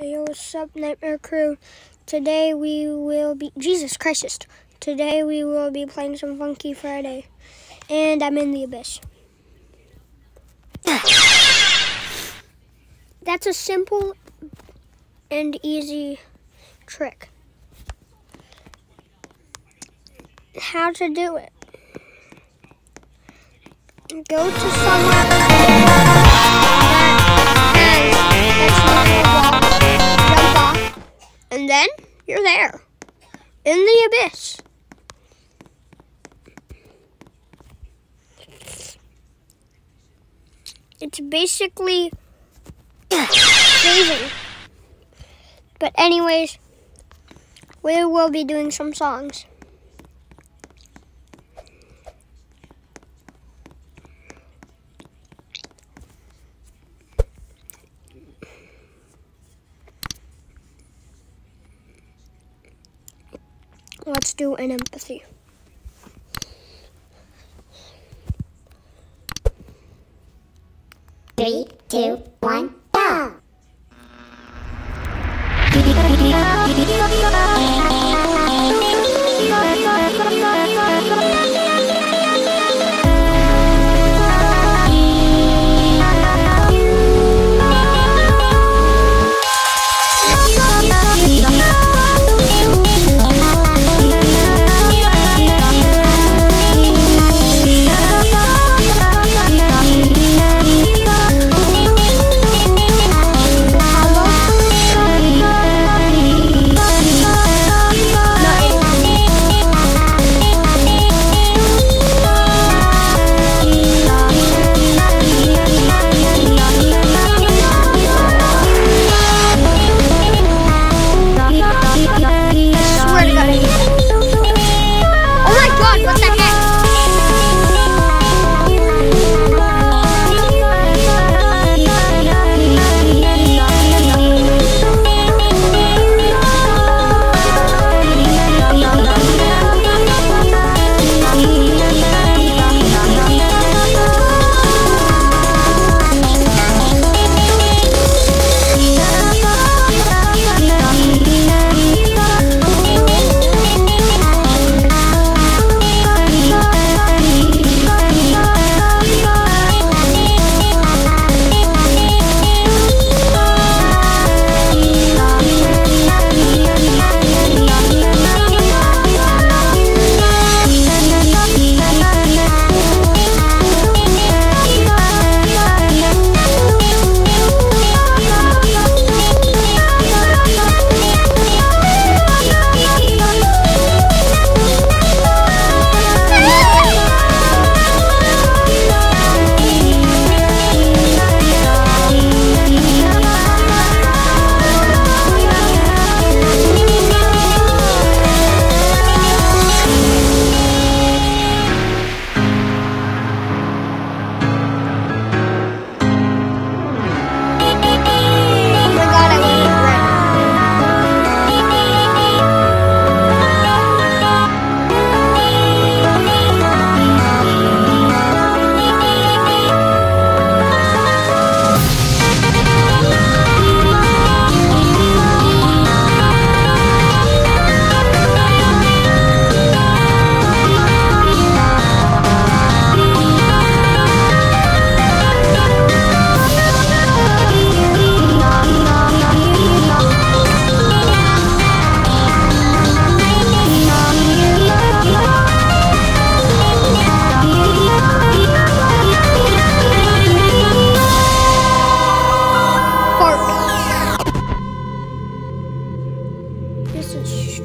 Hey, what's up, Nightmare Crew? Today we will be Jesus Christ. Today we will be playing some Funky Friday, and I'm in the abyss. That's a simple and easy trick. How to do it? Go to somewhere then you're there in the abyss. It's basically saving. But anyways, we will be doing some songs. Let's do an empathy. Three, two, one,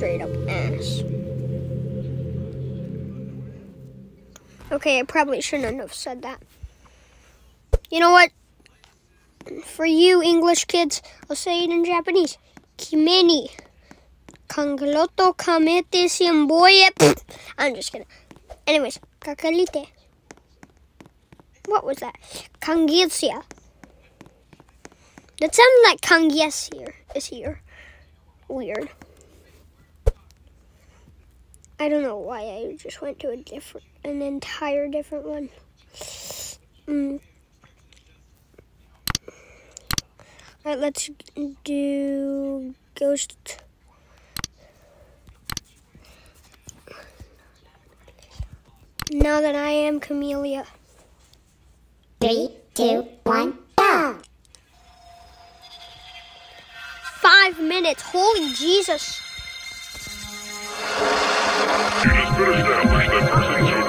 straight up ass. Okay, I probably shouldn't have said that. You know what? For you English kids, I'll say it in Japanese. Kimeni. Kangloto kamete simboye. I'm just kidding. Anyways, kakalite. What was that? Kangilsia. That sounded like Kangyes here is here. Weird. I don't know why I just went to a different, an entire different one. Mm. Alright, let's do Ghost. Now that I am Camellia. Three, two, one, go! Five minutes. Holy Jesus. Been established that persons who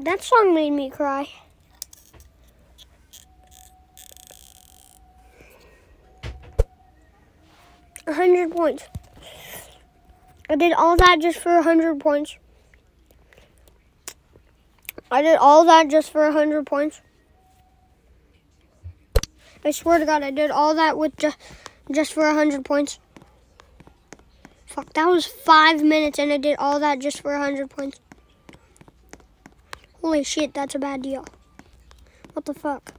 That song made me cry. A hundred points. I did all that just for a hundred points. I did all that just for a hundred points. I swear to God, I did all that with just just for a hundred points. Fuck, that was five minutes, and I did all that just for a hundred points. Holy shit, that's a bad deal. What the fuck?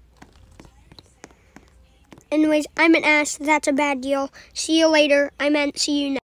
Anyways, I'm an ass. That's a bad deal. See you later. I meant see you next.